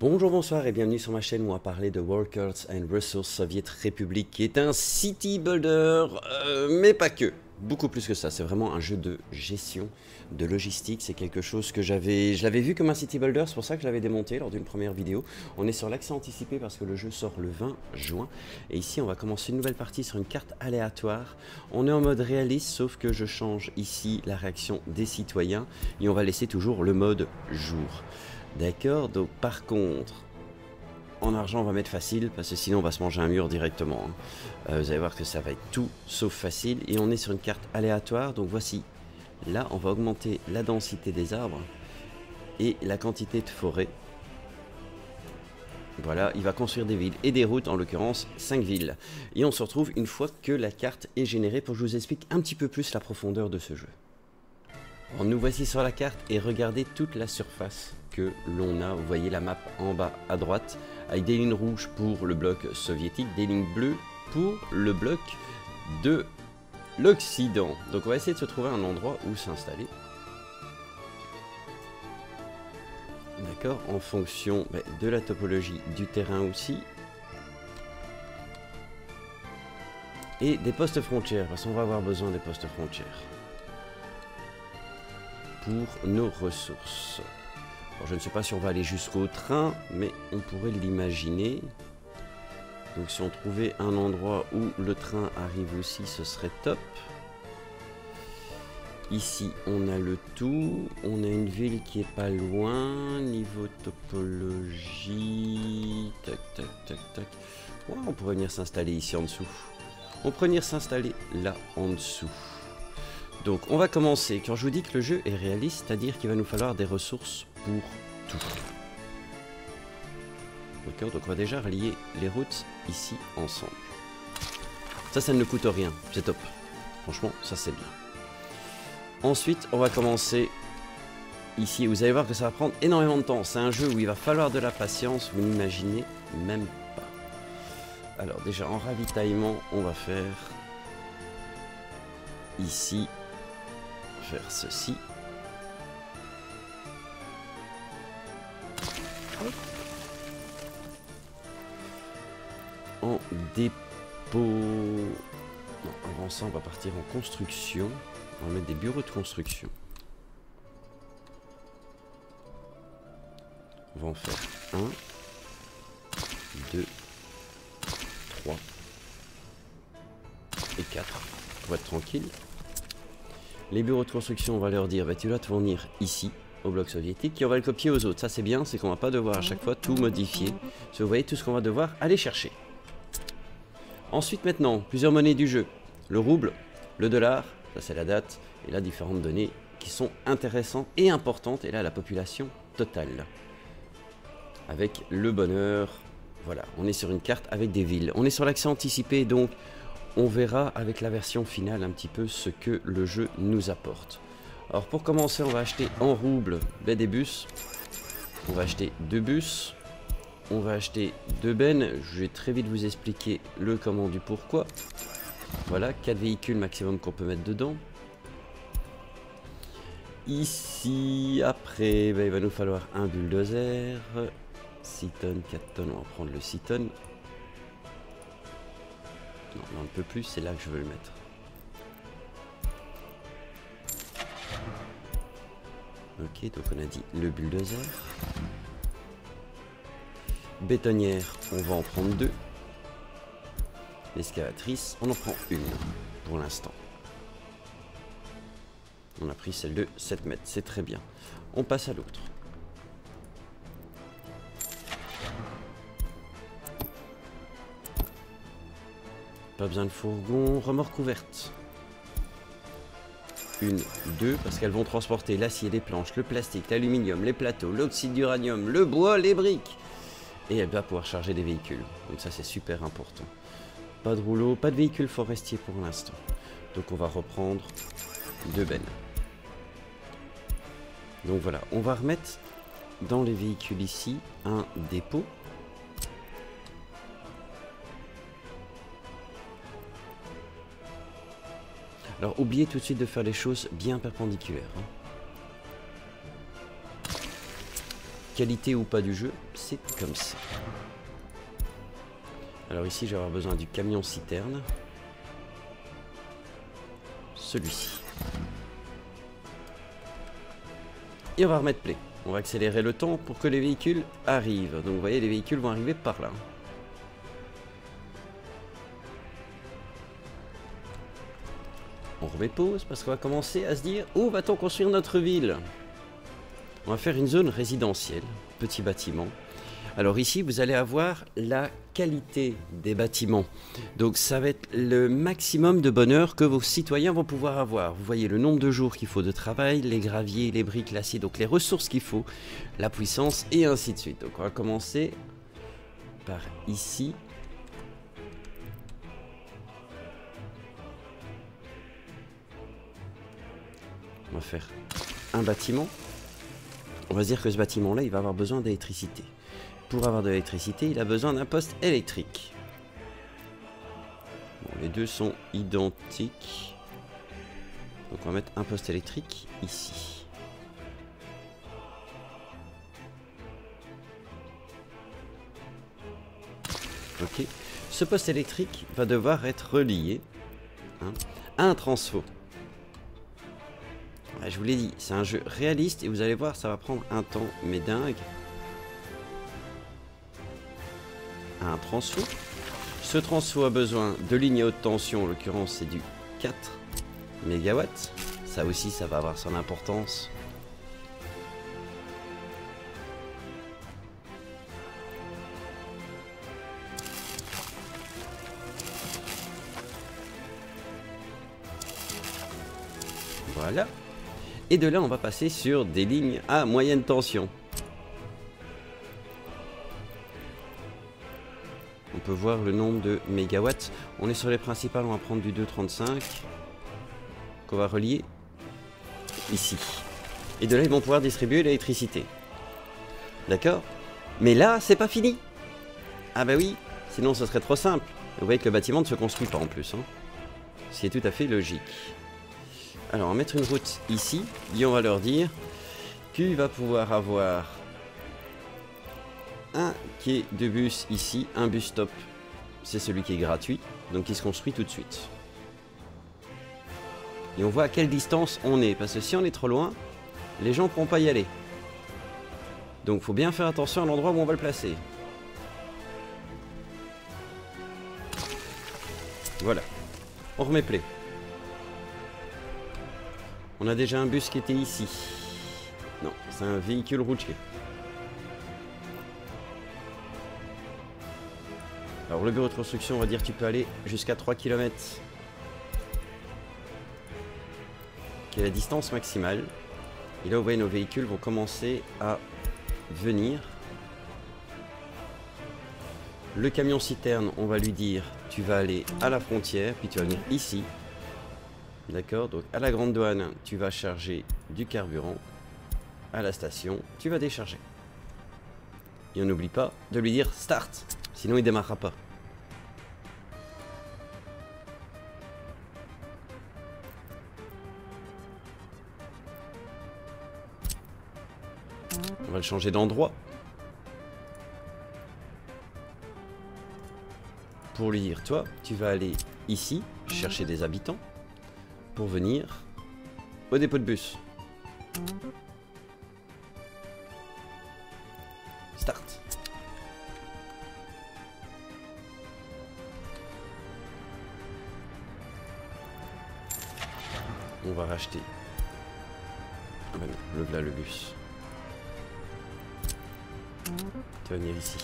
Bonjour, bonsoir et bienvenue sur ma chaîne où on va parler de Workers and Resource Soviet Republic qui est un city builder, euh, mais pas que. Beaucoup plus que ça, c'est vraiment un jeu de gestion, de logistique, c'est quelque chose que j'avais... Je l'avais vu comme un city builder, c'est pour ça que je l'avais démonté lors d'une première vidéo. On est sur l'accès anticipé parce que le jeu sort le 20 juin. Et ici, on va commencer une nouvelle partie sur une carte aléatoire. On est en mode réaliste, sauf que je change ici la réaction des citoyens. Et on va laisser toujours le mode jour. D'accord Donc par contre, en argent on va mettre facile parce que sinon on va se manger un mur directement. Hein. Euh, vous allez voir que ça va être tout sauf facile. Et on est sur une carte aléatoire. Donc voici. Là on va augmenter la densité des arbres et la quantité de forêt. Voilà, il va construire des villes et des routes, en l'occurrence 5 villes. Et on se retrouve une fois que la carte est générée pour que je vous explique un petit peu plus la profondeur de ce jeu. nous voici sur la carte et regardez toute la surface que l'on a. Vous voyez la map en bas à droite avec des lignes rouges pour le bloc soviétique, des lignes bleues pour le bloc de l'Occident. Donc on va essayer de se trouver un endroit où s'installer. D'accord En fonction ben, de la topologie du terrain aussi. Et des postes frontières, parce qu'on va avoir besoin des postes frontières. Pour nos ressources je ne sais pas si on va aller jusqu'au train, mais on pourrait l'imaginer. Donc si on trouvait un endroit où le train arrive aussi, ce serait top. Ici, on a le tout. On a une ville qui est pas loin. Niveau topologie... Tac, tac, tac, tac. on pourrait venir s'installer ici en dessous. On pourrait venir s'installer là en dessous. Donc on va commencer. Quand je vous dis que le jeu est réaliste, c'est-à-dire qu'il va nous falloir des ressources pour tout. D'accord Donc on va déjà relier les routes ici ensemble. Ça, ça ne coûte rien. C'est top. Franchement, ça c'est bien. Ensuite, on va commencer ici. Vous allez voir que ça va prendre énormément de temps. C'est un jeu où il va falloir de la patience. Vous n'imaginez même pas. Alors déjà, en ravitaillement, on va faire ici, faire ceci. En dépôt... Non, avant ça, on va partir en construction. On va mettre des bureaux de construction. On va en faire 1, 2, 3 et 4 pour être tranquille. Les bureaux de construction, on va leur dire, bah, tu vas te fournir ici au bloc soviétique et on va le copier aux autres. Ça c'est bien, c'est qu'on va pas devoir à chaque fois tout modifier. vous voyez tout ce qu'on va devoir aller chercher. Ensuite maintenant, plusieurs monnaies du jeu. Le rouble, le dollar, ça c'est la date, et là différentes données qui sont intéressantes et importantes, et là la population totale. Avec le bonheur, voilà, on est sur une carte avec des villes. On est sur l'accès anticipé, donc on verra avec la version finale un petit peu ce que le jeu nous apporte. Alors pour commencer, on va acheter en rouble ben, des bus. On va acheter deux bus. On va acheter deux bennes. Je vais très vite vous expliquer le comment du pourquoi. Voilà, quatre véhicules maximum qu'on peut mettre dedans. Ici, après, ben, il va nous falloir un bulldozer. 6 tonnes, 4 tonnes, on va prendre le 6 tonnes. Non, un peu plus, c'est là que je veux le mettre. Ok, donc on a dit le bulldozer. Bétonnière, on va en prendre deux. L'escalatrice, on en prend une pour l'instant. On a pris celle de 7 mètres, c'est très bien. On passe à l'autre. Pas besoin de fourgon, remorque ouverte une, deux, parce qu'elles vont transporter l'acier, les planches, le plastique, l'aluminium, les plateaux, l'oxyde d'uranium, le bois, les briques. Et elle va pouvoir charger des véhicules. Donc ça c'est super important. Pas de rouleau, pas de véhicule forestier pour l'instant. Donc on va reprendre deux bennes. Donc voilà, on va remettre dans les véhicules ici un dépôt Alors oubliez tout de suite de faire les choses bien perpendiculaires. 4 qualité ou pas du jeu, c'est comme ça. Alors ici, je vais avoir besoin du camion citerne. Celui-ci. Et on va remettre play. On va accélérer le temps pour que les véhicules arrivent. Donc vous voyez, les véhicules vont arriver par là. On remet pause parce qu'on va commencer à se dire où va-t-on construire notre ville? On va faire une zone résidentielle, petit bâtiment. Alors ici, vous allez avoir la qualité des bâtiments. Donc ça va être le maximum de bonheur que vos citoyens vont pouvoir avoir. Vous voyez le nombre de jours qu'il faut de travail, les graviers, les briques, l'acier, donc les ressources qu'il faut, la puissance et ainsi de suite. Donc on va commencer par ici. On va faire un bâtiment. On va se dire que ce bâtiment-là, il va avoir besoin d'électricité. Pour avoir de l'électricité, il a besoin d'un poste électrique. les deux sont identiques. Donc on va mettre un poste électrique ici. Ok. Ce poste électrique va devoir être relié hein, à un transfo. Je vous l'ai dit, c'est un jeu réaliste et vous allez voir, ça va prendre un temps, mais dingue. un transfo. Ce transfo a besoin de lignes à haute tension, en l'occurrence c'est du 4 MW. Ça aussi, ça va avoir son importance. Voilà. Et de là, on va passer sur des lignes à moyenne tension. On peut voir le nombre de mégawatts. On est sur les principales, on va prendre du 2.35 qu'on va relier ici. Et de là, ils vont pouvoir distribuer l'électricité. D'accord? Mais là, c'est pas fini. Ah bah oui, sinon ce serait trop simple. Vous voyez que le bâtiment ne se construit pas en plus. Hein. Ce qui est tout à fait logique. Alors, on va mettre une route ici, et on va leur dire tu vas pouvoir avoir un quai de bus ici, un bus stop. C'est celui qui est gratuit, donc il se construit tout de suite. Et on voit à quelle distance on est, parce que si on est trop loin, les gens ne pourront pas y aller. Donc faut bien faire attention à l'endroit où on va le placer. Voilà. On remet play. On a déjà un bus qui était ici. Non, c'est un véhicule routier. Alors le bureau de construction, on va dire tu peux aller jusqu'à 3 km. Qui est la distance maximale. Et là, vous voyez, nos véhicules vont commencer à venir. Le camion citerne, on va lui dire tu vas aller à la frontière, puis tu vas venir ici. D'accord Donc à la grande douane, tu vas charger du carburant. À la station, tu vas décharger. Et on n'oublie pas de lui dire start. Sinon, il démarrera pas. On va le changer d'endroit. Pour lui dire, toi, tu vas aller ici, chercher des habitants, pour venir au dépôt de bus. On va racheter. Le là le bus. Tu venir ici.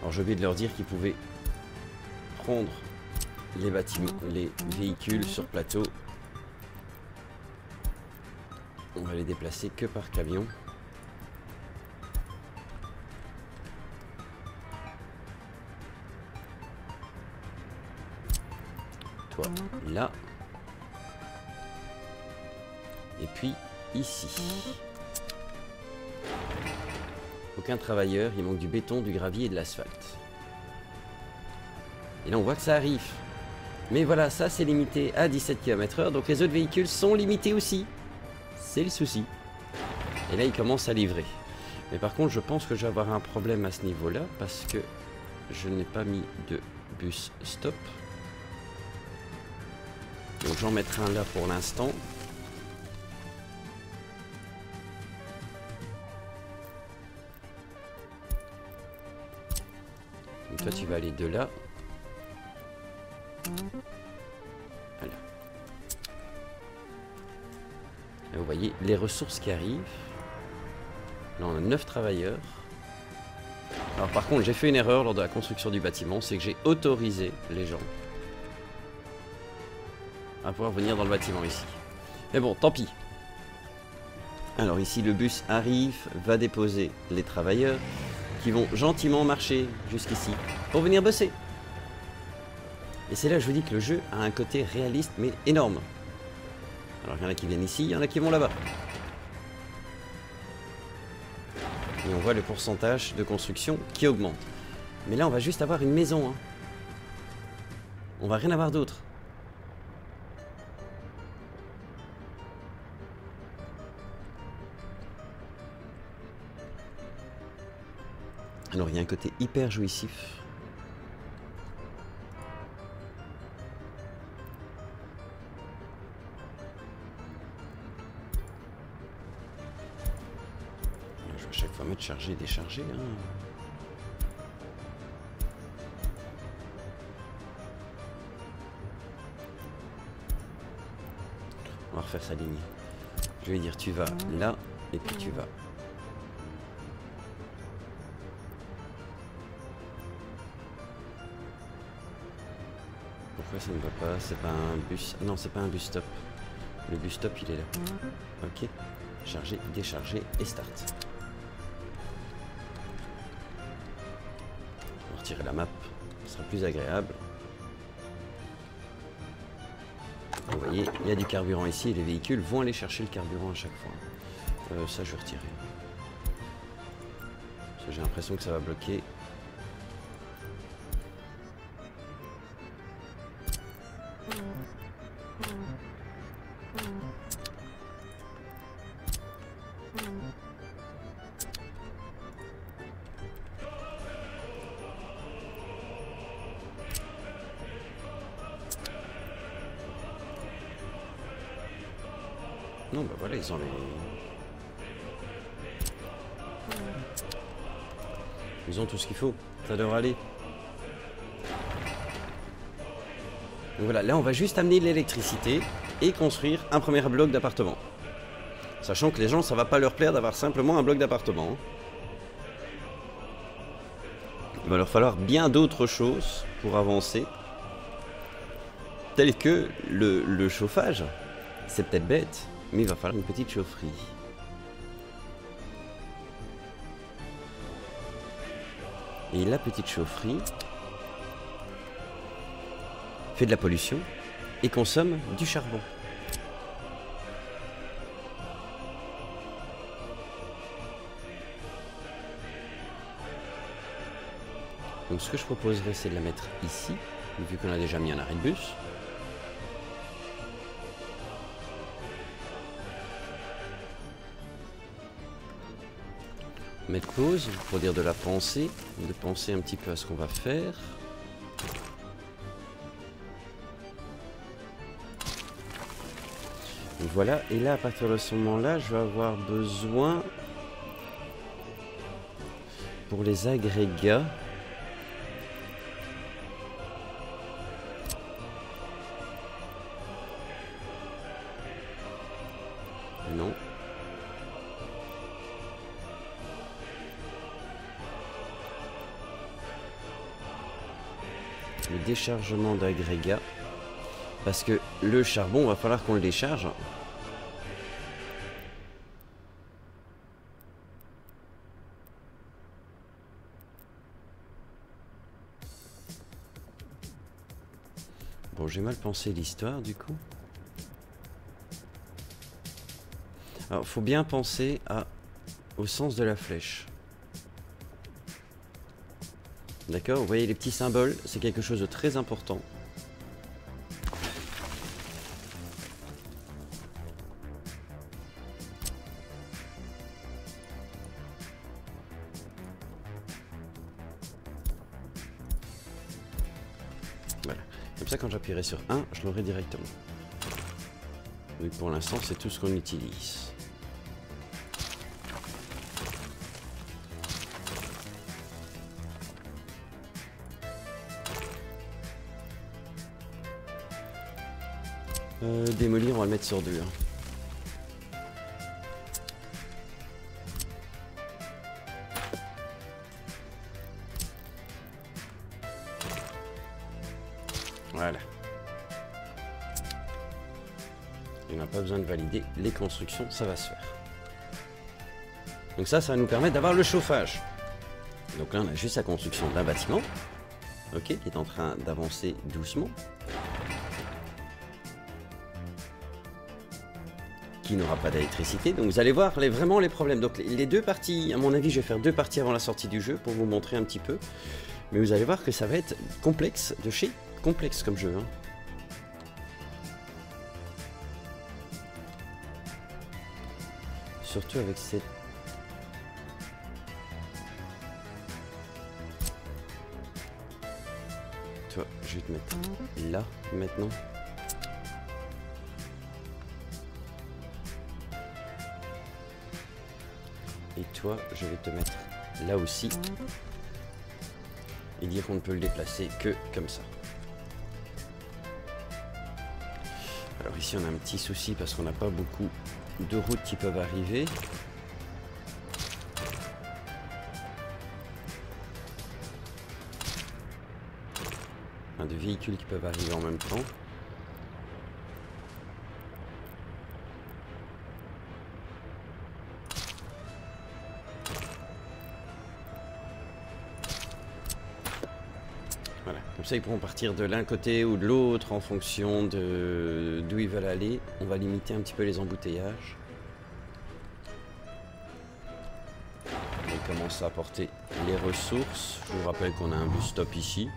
Alors j'ai oublié de leur dire qu'ils pouvaient prendre les bâtiments, les véhicules sur plateau. On va les déplacer que par camion. là. Et puis ici. Aucun travailleur, il manque du béton, du gravier et de l'asphalte. Et là on voit que ça arrive. Mais voilà, ça c'est limité à 17 km h donc les autres véhicules sont limités aussi. C'est le souci. Et là, il commence à livrer. Mais par contre, je pense que je vais avoir un problème à ce niveau-là parce que je n'ai pas mis de bus stop. Donc j'en mettrai un là pour l'instant. toi tu vas aller de là. Voilà. Vous voyez les ressources qui arrivent. Là on a 9 travailleurs. Alors par contre j'ai fait une erreur lors de la construction du bâtiment, c'est que j'ai autorisé les gens à pouvoir venir dans le bâtiment ici. Mais bon, tant pis. Alors ici le bus arrive, va déposer les travailleurs qui vont gentiment marcher jusqu'ici pour venir bosser. Et c'est là que je vous dis que le jeu a un côté réaliste mais énorme. Alors il y en a qui viennent ici, il y en a qui vont là-bas. Et on voit le pourcentage de construction qui augmente. Mais là on va juste avoir une maison. Hein. On va rien avoir d'autre. Alors il y a un côté hyper jouissif. Chargé et déchargé. Hein. On va refaire sa ligne. Je vais dire tu vas là et puis tu vas ça ne va pas? C'est pas un bus... Non, c'est pas un bus stop. Le bus stop, il est là. Ok. Charger, décharger et start. Retirer la map. Ce sera plus agréable. Vous voyez, il y a du carburant ici et les véhicules vont aller chercher le carburant à chaque fois. Euh, ça, je vais retirer. J'ai l'impression que ça va bloquer. Ils ont tout ce qu'il faut. Ça devrait aller. Donc voilà, là on va juste amener l'électricité et construire un premier bloc d'appartement. Sachant que les gens, ça va pas leur plaire d'avoir simplement un bloc d'appartement. Il va leur falloir bien d'autres choses pour avancer. Telles que le chauffage. C'est peut-être bête, mais il va falloir une petite chaufferie. Et la petite chaufferie fait de la pollution et consomme du charbon. Donc ce que je proposerais c'est de la mettre ici, vu qu'on a déjà mis un arrêt de bus. Mettre pause pour dire de la pensée, de penser un petit peu à ce qu'on va faire. voilà, et là à partir de ce moment-là, je vais avoir besoin pour les agrégats déchargement d'agrégats. Parce que le charbon, va falloir qu'on le décharge. Bon, j'ai mal pensé l'histoire du coup. Alors, faut bien penser au sens de la flèche. D'accord Vous voyez les petits symboles, c'est quelque chose de très important. Voilà. Comme ça, quand j'appuierai sur 1, je l'aurai directement. Donc pour l'instant, c'est tout ce qu'on utilise. Euh, démolir, on va le mettre sur 2. Voilà. On n'a pas besoin de valider les constructions, ça va se faire. Donc ça, ça va nous permettre d'avoir le chauffage. Donc là, on a juste la construction d'un bâtiment, ok, qui est en train d'avancer doucement. Qui n'aura pas d'électricité. Donc vous allez voir vraiment les problèmes. Donc les deux parties, à mon avis, je vais faire deux parties avant la sortie du jeu pour vous montrer un petit peu. Mais vous allez voir que ça va être complexe de chez complexe comme jeu. Hein. Surtout avec cette... Toi, je vais te mettre là, maintenant. Et toi, je vais te mettre là aussi. Et dire qu'on ne peut le déplacer que comme ça. Alors ici on a un petit souci parce qu'on n'a pas beaucoup de routes qui peuvent arriver. Enfin, de véhicules qui peuvent arriver en même temps. Comme ça, ils pourront partir de l'un côté ou de l'autre en fonction de d'où ils veulent aller. On va limiter un petit peu les embouteillages. On commence à apporter les ressources. Je vous rappelle qu'on a un bus stop ici.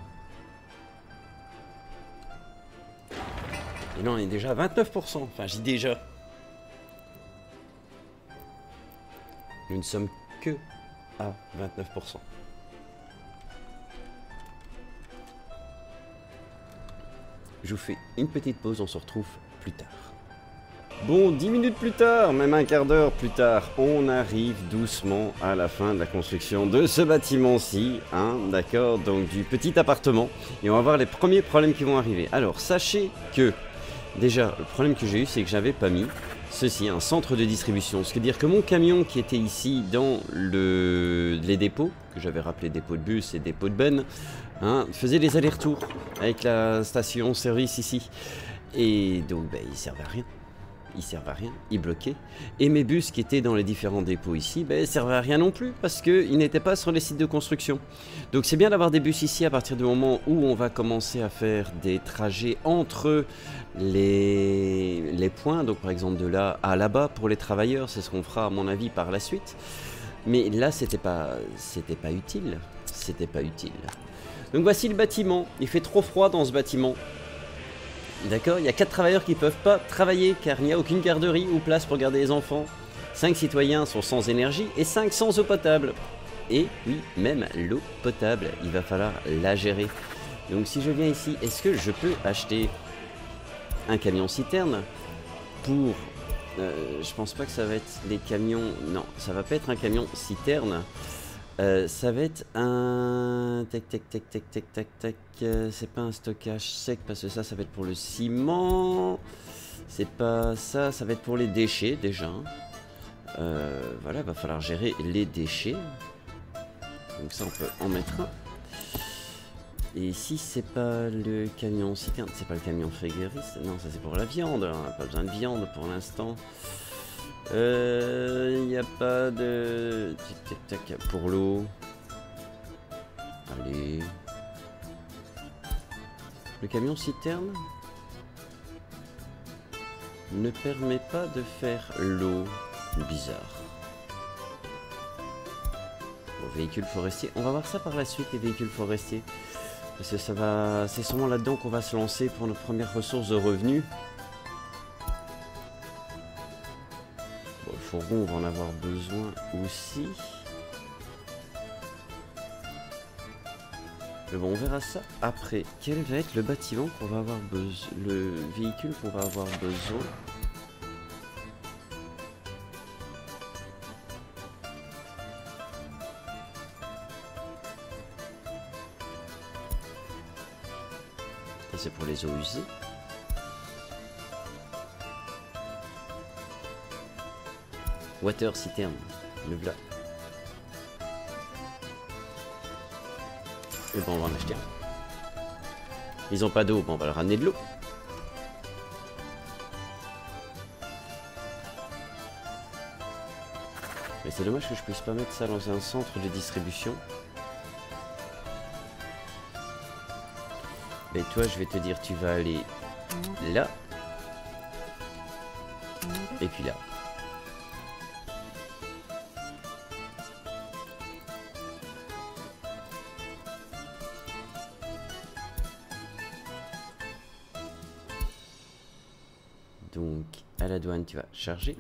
Et là, on est déjà à 29%. Enfin, j'ai déjà. Nous ne sommes que à 29%. Je vous fais une petite pause, on se retrouve plus tard. Bon, 10 minutes plus tard, même un quart d'heure plus tard, on arrive doucement à la fin de la construction de ce bâtiment-ci, hein, d'accord, donc du petit appartement, et on va voir les premiers problèmes qui vont arriver. Alors, sachez que, déjà, le problème que j'ai eu, c'est que j'avais pas mis ceci, un centre de distribution. Ce qui veut dire que mon camion qui était ici dans le, les dépôts, que j'avais rappelé dépôt de bus et dépôt de bennes, hein, faisait des allers-retours avec la station service ici. Et donc, ben, il servait à rien. Il servait à rien, il bloquait. Et mes bus qui étaient dans les différents dépôts ici, ben, servaient à rien non plus parce qu'ils n'étaient pas sur les sites de construction. Donc c'est bien d'avoir des bus ici à partir du moment où on va commencer à faire des trajets entre les, les points. Donc par exemple de là à là-bas pour les travailleurs, c'est ce qu'on fera à mon avis par la suite. Mais là, c'était pas, c'était pas utile. C'était pas utile. Donc voici le bâtiment. Il fait trop froid dans ce bâtiment. D'accord Il y a 4 travailleurs qui peuvent pas travailler car il n'y a aucune garderie ou place pour garder les enfants. 5 citoyens sont sans énergie et 5 sans eau potable. Et oui, même l'eau potable, il va falloir la gérer. Donc si je viens ici, est-ce que je peux acheter un camion citerne pour... Euh, je pense pas que ça va être les camions... Non, ça va pas être un camion citerne. Euh, ça va être un... Tac, tac, tac, tac, tac, tac, tac. Euh, c'est pas un stockage sec parce que ça, ça va être pour le ciment. C'est pas ça, ça va être pour les déchets déjà. Euh, voilà, va falloir gérer les déchets. Donc ça, on peut en mettre un. Et ici, c'est pas le camion citerne, c'est pas le camion frigoriste. Non, ça c'est pour la viande. On n'a pas besoin de viande pour l'instant. Euh, il n'y a pas de... Tic tac tac pour l'eau. Allez. Le camion citerne ne permet pas de faire l'eau. Bizarre. Bon, véhicule forestier. On va voir ça par la suite, les véhicules forestiers. Parce que ça va... C'est sûrement là-dedans qu'on va se lancer pour nos premières ressources de revenus. On va en avoir besoin aussi. Mais bon, on verra ça après. Quel va être le bâtiment qu'on va avoir besoin, le véhicule qu'on va avoir besoin? C'est pour les eaux usées. Water citerne, le blas. Et bon, on va en acheter un. Ils ont pas d'eau, bon, on va leur ramener de l'eau. Mais c'est dommage que je puisse pas mettre ça dans un centre de distribution. Mais toi, je vais te dire, tu vas aller là. Et puis là. Donc, à la douane, tu vas charger.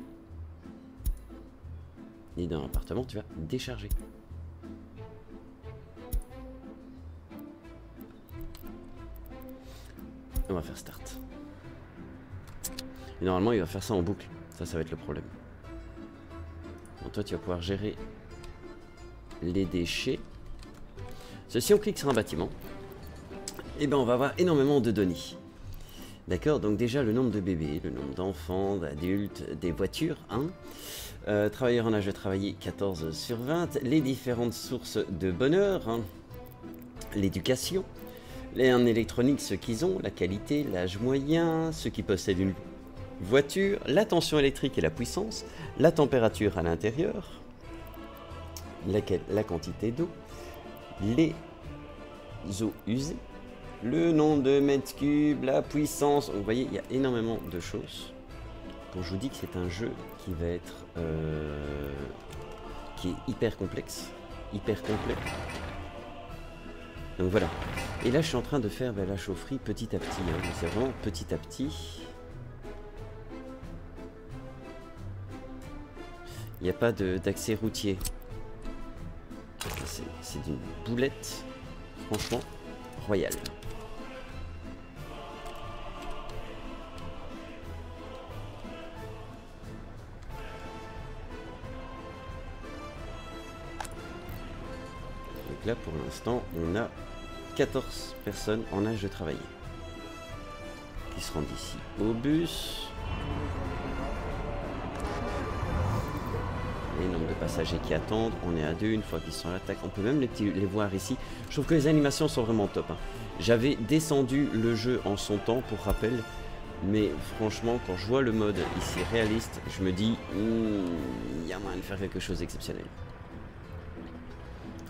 Et dans l'appartement, tu vas décharger. On va faire start. Et normalement, il va faire ça en boucle. Ça, ça va être le problème. Bon, toi, tu vas pouvoir gérer les déchets. Ceci, on clique sur un bâtiment. Et ben, on va avoir énormément de données. D'accord Donc déjà le nombre de bébés, le nombre d'enfants, d'adultes, des voitures, hein euh, Travailleurs en âge de travailler, 14 sur 20. Les différentes sources de bonheur, hein. l'éducation, les en électronique, ceux qu'ils ont, la qualité, l'âge moyen, ceux qui possèdent une voiture, la tension électrique et la puissance, la température à l'intérieur, la, la quantité d'eau, les eaux usées, le nombre de mètres cubes, la puissance. Vous voyez, il y a énormément de choses. Quand je vous dis que c'est un jeu qui va être euh, qui est hyper complexe, hyper complet. Donc voilà. Et là, je suis en train de faire ben, la chaufferie petit à petit. Hein. C'est petit à petit. Il n'y a pas d'accès routier. C'est d'une boulette, franchement, royale. là, pour l'instant, on a 14 personnes en âge de travailler. Qui se rendent ici au bus. Les nombres de passagers qui attendent. On est à deux une fois qu'ils sont à l'attaque. On peut même les, les, voir ici. Je trouve que les animations sont vraiment top. Hein. J'avais descendu le jeu en son temps, pour rappel. Mais franchement, quand je vois le mode ici réaliste, je me dis, hmm, il y a moyen de faire quelque chose d'exceptionnel.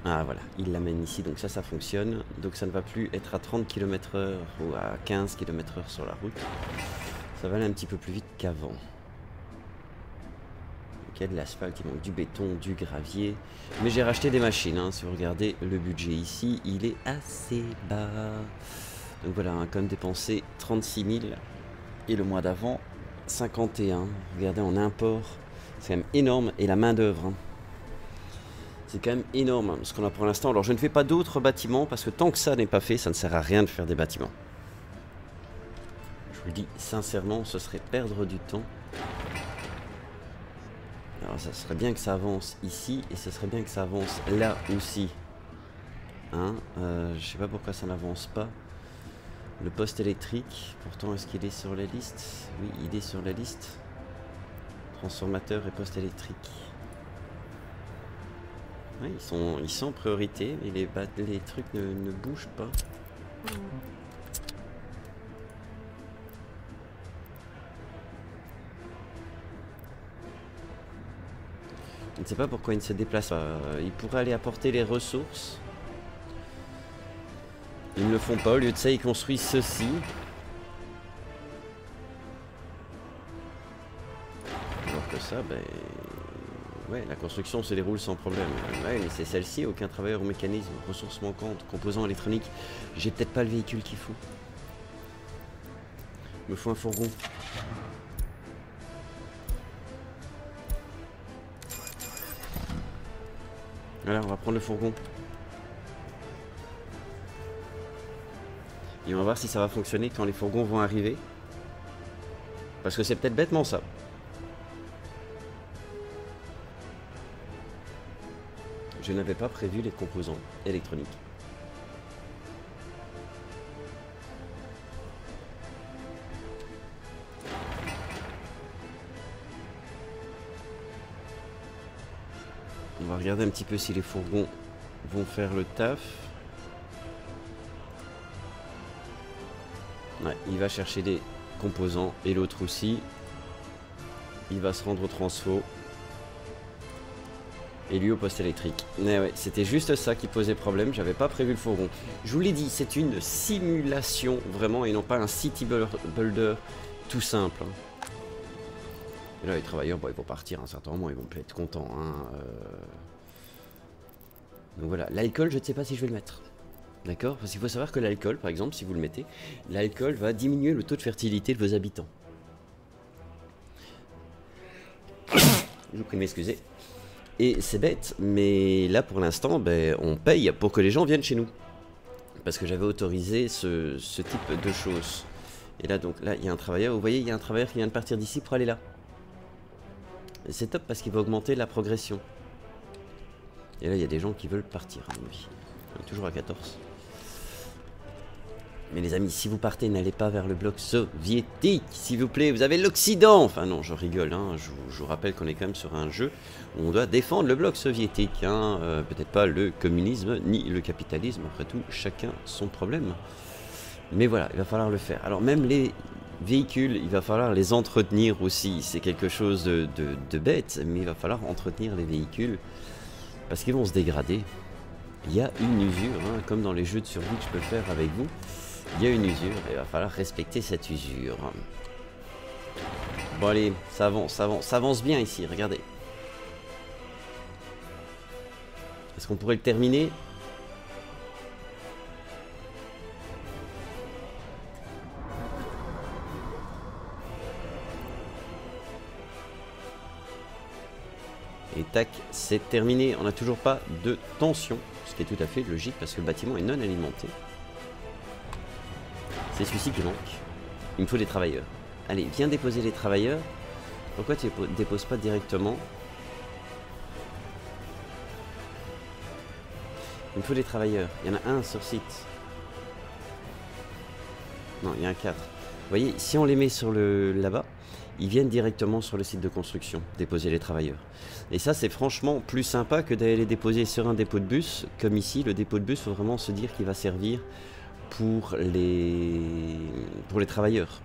Ah voilà, il l'amène ici, donc ça, ça fonctionne. Donc ça ne va plus être à 30 km h ou à 15 km h sur la route. Ça va aller un petit peu plus vite qu'avant. Y a de l'asphalte, il manque du béton, du gravier. Mais j'ai racheté des machines, hein. si vous regardez le budget ici, il est assez bas. Donc voilà, on même dépensé 36 000. Et le mois d'avant, 51. Regardez, en import, c'est quand même énorme. Et la main d'œuvre, hein. C'est quand même énorme hein, ce qu'on a pour l'instant. Alors je ne fais pas d'autres bâtiments parce que tant que ça n'est pas fait, ça ne sert à rien de faire des bâtiments. Je vous le dis sincèrement, ce serait perdre du temps. Alors ça serait bien que ça avance ici et ce serait bien que ça avance là aussi. Hein euh, je sais pas pourquoi ça n'avance pas. Le poste électrique, pourtant est-ce qu'il est sur la liste? Oui, il est sur la liste. Transformateur et poste électrique ils, sont, ils sont en priorité, mais les, trucs ne, ne bougent pas. Je ne sais pas pourquoi ils ne se déplacent pas. Ils pourraient aller apporter les ressources. Ils ne le font pas. Au lieu de ça, ils construisent ceci. Alors que ça, ben, Ouais, la construction se déroule sans problème. Ouais, mais c'est celle-ci, aucun travailleur ou mécanisme, ressources manquantes, composants électroniques. J'ai peut-être pas le véhicule qu'il faut. Il me faut un fourgon. Voilà, on va prendre le fourgon. Et on va voir si ça va fonctionner quand les fourgons vont arriver. Parce que c'est peut-être bêtement ça. Je n'avais pas prévu les composants électroniques. Regarder un petit peu si les fourgons vont faire le taf. Il va chercher des composants et l'autre aussi. Il va se rendre au transfo. Et lui au poste électrique. Mais ouais, c'était juste ça qui posait problème, j'avais pas prévu le fourgon. Je vous l'ai dit, c'est une simulation vraiment et non pas un city builder tout simple. Hein. Et là les travailleurs, ils vont partir à un certain moment, ils vont plus être contents. Hein. Euh. Donc voilà, l'alcool, je ne sais pas si je vais le mettre. D'accord? Parce qu'il faut savoir que l'alcool, par exemple, si vous le mettez, l'alcool va diminuer le taux de fertilité de vos habitants. Je vous prie de m'excuser. Et c'est bête, mais là pour l'instant, ben, on paye pour que les gens viennent chez nous. Parce que j'avais autorisé ce, ce, type de choses. Et là, donc, là, il y a un travailleur. Vous voyez, il y a un travailleur qui vient de partir d'ici pour aller là. C'est top parce qu'il va augmenter la progression. Et là, il y a des gens qui veulent partir, à. On est toujours à 14. Mais les amis, si vous partez, n'allez pas vers le bloc soviétique, s'il vous plaît. Vous avez l'Occident. Enfin non, je rigole. Hein. Je, vous, rappelle qu'on est quand même sur un jeu où on doit défendre le bloc soviétique. Hein. Euh, peut-être pas le communisme ni le capitalisme. Après tout, chacun son problème. Mais voilà, il va falloir le faire. Alors même les véhicules, il va falloir les entretenir aussi. C'est quelque chose de, bête, mais il va falloir entretenir les véhicules parce qu'ils vont se dégrader. Il y a une usure, hein, comme dans les jeux de survie que je peux faire avec vous. Il y a une usure et il va falloir respecter cette usure. Bon allez, ça avance, ça avance, ça avance bien ici, regardez. Est-ce qu'on pourrait le terminer? C'est terminé. On n'a toujours pas de tension, ce qui est tout à fait logique parce que le bâtiment est non alimenté. C'est celui-ci qui manque. Il me faut des travailleurs. Allez, viens déposer les travailleurs. Pourquoi tu ne déposes pas directement? Il me faut des travailleurs. Il y en a un sur site. Non, il y en a quatre. Vous voyez, si on les met sur le là-bas, ils viennent directement sur le site de construction, déposer les travailleurs. Et ça, c'est franchement plus sympa que d'aller les déposer sur un dépôt de bus. Comme ici, le dépôt de bus, faut vraiment se dire qu'il va servir pour les, pour les travailleurs.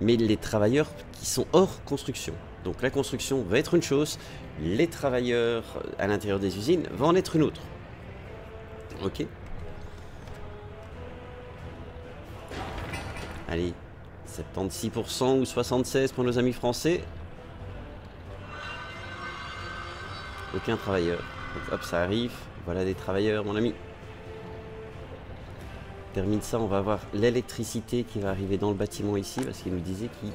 Mais les travailleurs qui sont hors construction. Donc la construction va être une chose, les travailleurs à l'intérieur des usines vont en être une autre. Ok? Allez, 76% ou 76% pour nos amis français. Aucun travailleur. Donc hop, ça arrive. Voilà des travailleurs, mon ami termine ça, on va avoir l'électricité qui va arriver dans le bâtiment ici, parce qu'il nous disait qu'il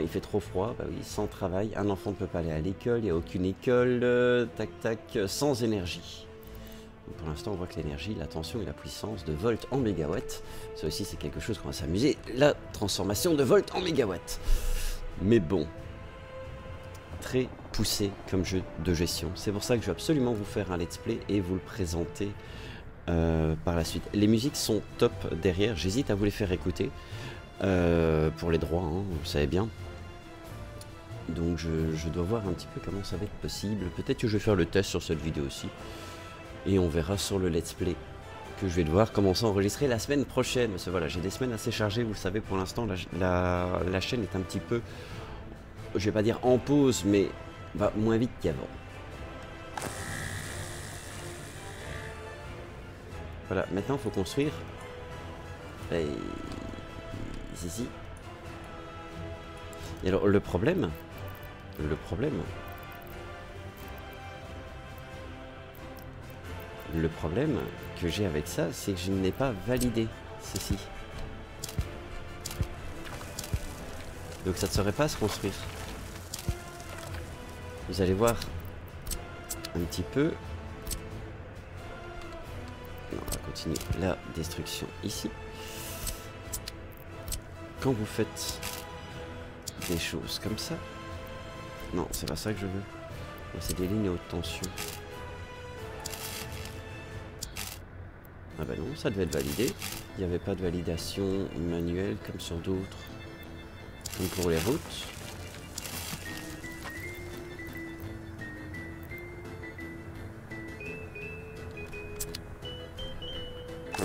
il fait trop froid, oui, sans travail, un enfant ne peut pas aller à l'école, il n'y a aucune école, euh, tac tac, sans énergie. Pour l'instant, on voit que l'énergie, la tension et la puissance de volts en mégawatts, ça aussi c'est quelque chose qu'on va s'amuser, la transformation de volts en mégawatts. Mais bon, très poussé comme jeu de gestion. C'est pour ça que je vais absolument vous faire un let's play et vous le présenter euh, par la suite. Les musiques sont top derrière, j'hésite à vous les faire écouter. Euh, pour les droits, hein, vous savez bien. Donc je, dois voir un petit peu comment ça va être possible. Peut-être que je vais faire le test sur cette vidéo aussi. Et on verra sur le let's play que je vais devoir commencer à enregistrer la semaine prochaine. Parce que voilà, j'ai des semaines assez chargées, vous le savez, pour l'instant, la, la, chaîne est un petit peu, je vais pas dire en pause, mais va moins vite qu'avant. Voilà, maintenant il faut construire. Et... Ici. Et alors le problème, le problème, le problème que j'ai avec ça, c'est que je n'ai pas validé ceci. Donc ça ne saurait pas se construire. Vous allez voir un petit peu on va continuer la destruction ici. quand vous faites des choses comme ça... Non, c'est pas ça que je veux. C'est des lignes haute tension. Ah bah non, ça devait être validé. Il n'y avait pas de validation manuelle comme sur d'autres. Comme pour les routes.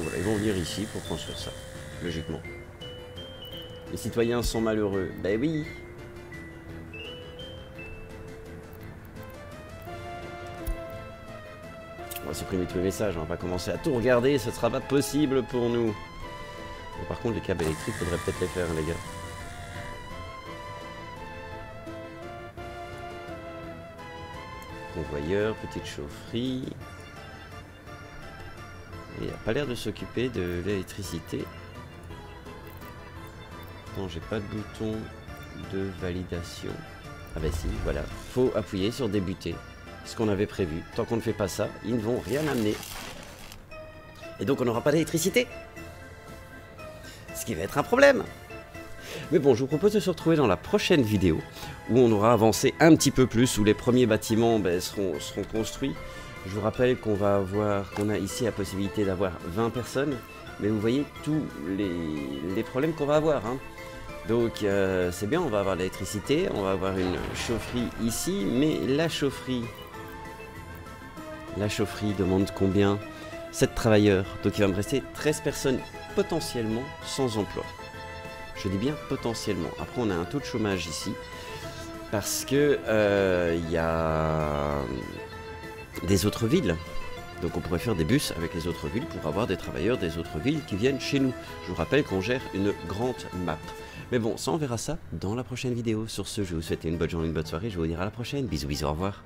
voilà, ils vont venir ici pour construire ça, logiquement. Les citoyens sont malheureux. Ben oui supprimer tous les messages, on va pas commencer à tout regarder, ce sera pas possible pour nous. par contre, les câbles électriques, faudrait peut-être les faire, les gars. Convoyeur, petite chaufferie. Il n'a pas l'air de s'occuper de l'électricité. Non, j'ai pas de bouton de validation. Ah bah si, voilà. Faut appuyer sur débuter. Ce qu'on avait prévu. Tant qu'on ne fait pas ça, ils ne vont rien amener. Et donc on n'aura pas d'électricité. Ce qui va être un problème. Mais bon, je vous propose de se retrouver dans la prochaine vidéo où on aura avancé un petit peu plus, où les premiers bâtiments ben, seront, construits. Je vous rappelle qu'on va avoir, qu'on a ici la possibilité d'avoir 20 personnes, mais vous voyez tous les, problèmes qu'on va avoir. Hein. Donc euh, c'est bien, on va avoir l'électricité, on va avoir une chaufferie ici, mais la chaufferie, la chaufferie demande combien 7 travailleurs, donc il va me rester 13 personnes potentiellement sans emploi. Je dis bien potentiellement. Après on a un taux de chômage ici, parce que euh, il y a des autres villes. Donc on pourrait faire des bus avec les autres villes pour avoir des travailleurs des autres villes qui viennent chez nous. Je vous rappelle qu'on gère une grande map. Mais bon, ça on verra ça dans la prochaine vidéo. Sur ce, je vous souhaite une bonne journée, une bonne soirée. Je vous dire à la prochaine. Bisous, bisous, au revoir.